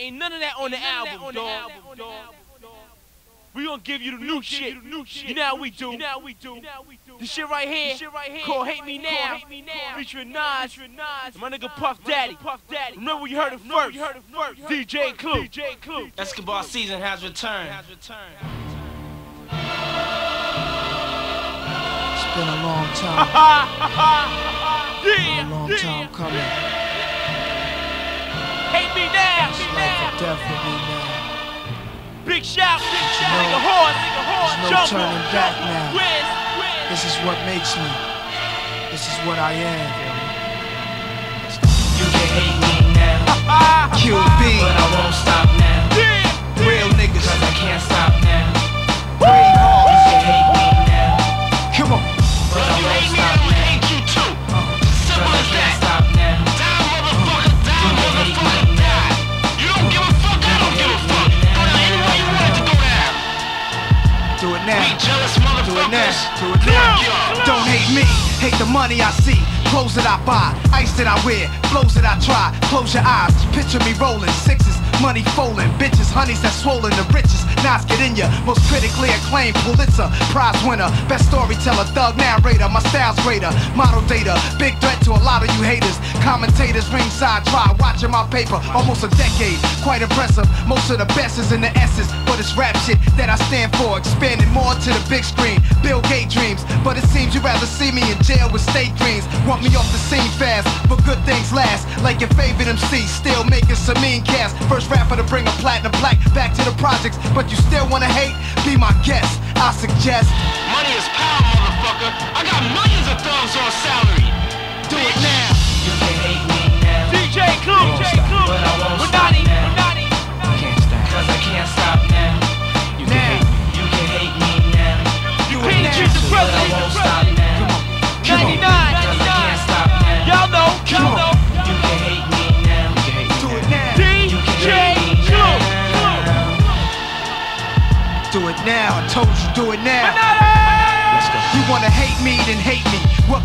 Ain't none of that on the album, dog. We gonna give you the new shit. You know how we do. You know how we do. This shit right here, called Hate Me Now, featuring Nas, my nigga Puff Daddy. Remember you heard it first. DJ Clue. DJ Clue. Escobar season has returned. It's been a long time, yeah, a long yeah. time coming. Big shout, big shout, No. nigga horse, nigga horse, There's no jump turning back now. This is what makes me. This is what I am. You can hate me now, QB, Do it now. Jealous Do it motherfuckers. now. Do it now. Don't hate me. Hate the money I see. Clothes that I buy. Ice that I wear. Flows that I try. Close your eyes. Picture me rolling. Sixes. Money folding. Bitches. Honeys that swollen. The richest. Nas get in ya. Most critically acclaimed Pulitzer. Prize winner. Best storyteller. Thug narrator. My style's greater. Model data. Big threat to a lot of you haters. Commentators ringside. Try watching my paper. Almost a decade. Quite impressive. Most of the best is in the S's. But it's rap shit that I stand for. Expanding more to the big screen. Bill Gates dreams. But it seems you'd rather see me in jail with state dreams. Want me off the scene fast. But good things last. Like your favorite MC. Still making some mean cast. First rapper to bring a platinum black back to the projects. But you still wanna hate? Be my guest. I suggest. I told you, do it now. Renati. You wanna hate me, then hate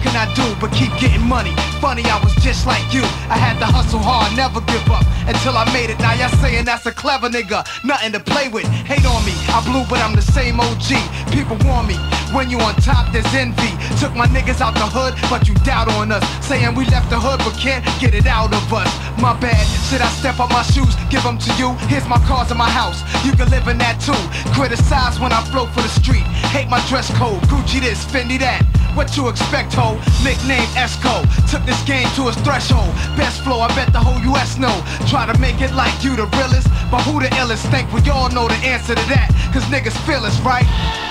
can I do but keep getting money? Funny, I was just like you. I had to hustle hard, never give up until I made it. Now y'all saying that's a clever nigga, nothing to play with. Hate on me, I blew, but I'm the same OG. People warn me, when you on top, there's envy. Took my niggas out the hood, but you doubt on us. Saying we left the hood, but can't get it out of us. My bad, should I step up my shoes, give them to you? Here's my cars and my house, you can live in that too. Criticize when I flow for the street. Hate my dress code, Gucci this, Fendi that. What you expect, ho? Nickname Esco. Took this game to its threshold. Best flow, I bet the whole US know. Try to make it like you the realest, but who the illest? Think we all know the answer to that. Cause niggas feel us, right?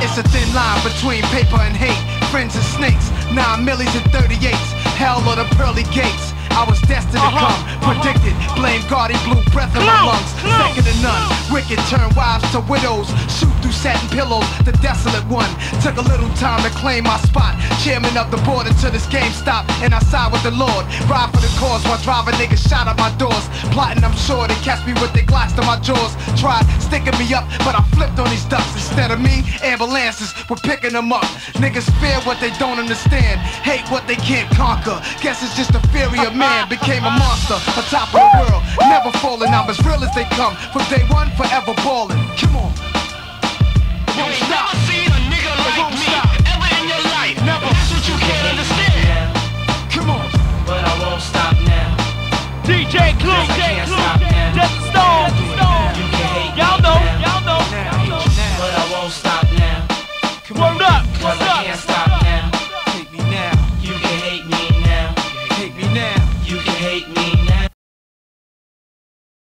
It's a thin line between paper and hate. Friends and snakes, nine millies and 38s. Hell or the pearly gates. I was destined to Uh-huh, come, predicted. Blame God, he blew breath in lungs. Second to none. Wicked turn wives to widows. Shoot through satin pillows. The desolate one. Took a little time to claim my spot. Chairman of the board until this game stopped. And I side with the Lord. Ride for the cause while driving niggas shot at my doors. Plotting, I'm sure they catch me with their glocks to my jaws. Tried sticking me up, but I flipped on these ducks. Instead of me, ambulances were picking them up. Niggas fear what they don't understand. Hate what they can't conquer. Guess it's just the fury of man. Became a monster, on top of the world. Never falling, I'm as real as they come. From day one, forever ballin'. Come on. It won't stop. Never seen a nigga like me stop. ever in your life. Never. That's what you can't understand. Come on. But I won't stop now. DJ Clue. DJ Clue. Just Stone. Y'all know. Y'all know. But I won't stop now. Come on. Up. Cause I can't stop